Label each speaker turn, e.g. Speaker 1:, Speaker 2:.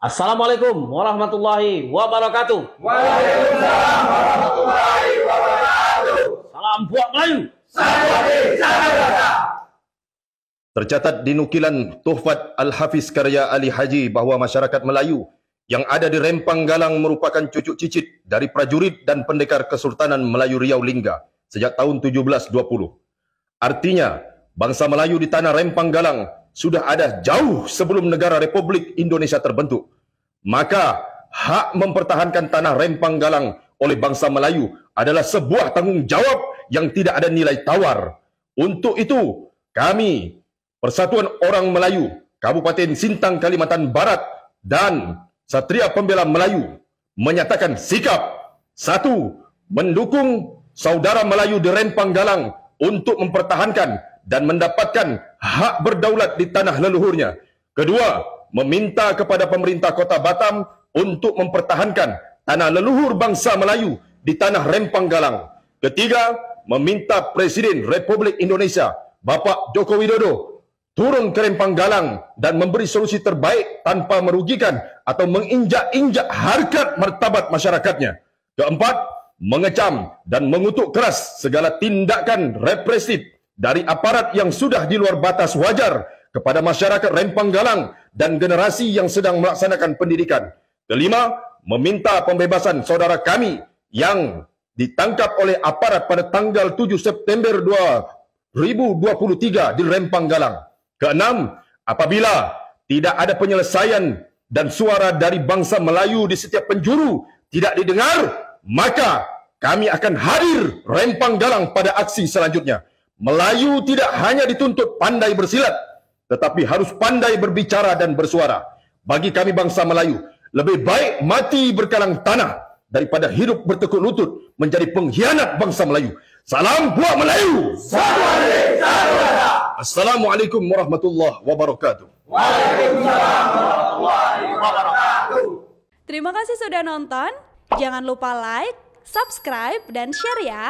Speaker 1: Assalamualaikum warahmatullahi wabarakatuh.
Speaker 2: Waalaikumsalam warahmatullahi wabarakatuh.
Speaker 1: Salam buat Melayu.
Speaker 3: Tercatat di nukilan Tuhfat Al-Hafiz Karya Ali Haji bahawa masyarakat Melayu yang ada di Rempang Galang merupakan cucuk cicit dari prajurit dan pendekar Kesultanan Melayu Riau Lingga sejak tahun 1720. Artinya, bangsa Melayu di tanah Rempang Galang sudah ada jauh sebelum negara Republik Indonesia terbentuk. Maka, hak mempertahankan tanah Rempang Galang oleh bangsa Melayu adalah sebuah tanggungjawab yang tidak ada nilai tawar. Untuk itu, kami, Persatuan Orang Melayu, Kabupaten Sintang, Kalimantan Barat dan Satria Pembela Melayu menyatakan sikap satu, mendukung saudara Melayu di Rempang Galang untuk mempertahankan dan mendapatkan hak berdaulat di tanah leluhurnya. Kedua, meminta kepada pemerintah kota Batam untuk mempertahankan tanah leluhur bangsa Melayu di tanah Rempang Galang. Ketiga, meminta Presiden Republik Indonesia Bapak Joko Widodo turun ke Rempang Galang dan memberi solusi terbaik tanpa merugikan atau menginjak-injak harkat martabat masyarakatnya. Keempat, mengecam dan mengutuk keras segala tindakan represif dari aparat yang sudah di luar batas wajar kepada masyarakat Rempang Galang dan generasi yang sedang melaksanakan pendidikan. Kelima, meminta pembebasan saudara kami yang ditangkap oleh aparat pada tanggal 7 September 2023 di Rempang Galang. Keenam, apabila tidak ada penyelesaian dan suara dari bangsa Melayu di setiap penjuru tidak didengar, maka kami akan hadir rempang galang pada aksi selanjutnya. Melayu tidak hanya dituntut pandai bersilat, tetapi harus pandai berbicara dan bersuara. Bagi kami bangsa Melayu, lebih baik mati berkalang tanah daripada hidup bertekuk lutut menjadi pengkhianat bangsa Melayu. Salam buat Melayu. Assalamualaikum warahmatullahi wabarakatuh.
Speaker 2: Waalaikumsalam warahmatullahi wabarakatuh.
Speaker 4: Terima kasih sudah nonton. Jangan lupa like, subscribe, dan share ya.